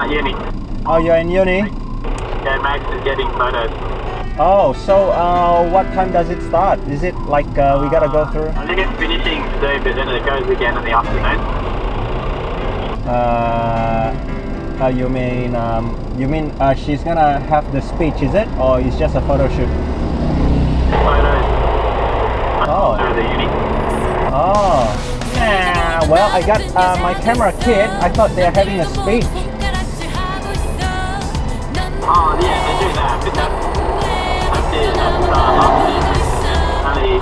At uni. Oh, you're in uni? Yeah, Max is getting photos. Oh, so uh, what time does it start? Is it like uh, we gotta go through? I think it's finishing today, but then it goes again in the afternoon. Uh, uh, you mean um, you mean uh, she's gonna have the speech, is it, or it's just a photo shoot? Photos. Oh. The uni. Oh. Nah, well, I got uh, my camera kit. I thought they're having a speech. Oh, yeah, they do that, but that's, that's it. That's uh. Only,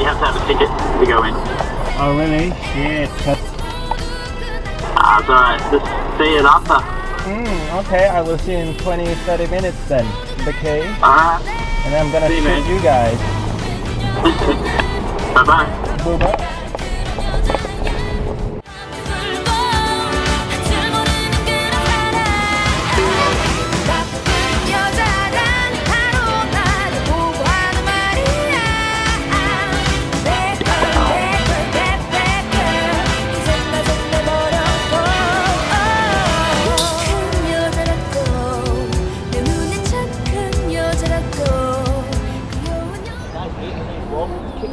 you have to have a ticket to go in. Oh, really? Shit. That's- Ah, it's alright. Just see it after. Mm, okay, I will see you in 20, 30 minutes then. Okay? Alright. And I'm gonna See you, shoot man. you guys. Bye-bye. Booba.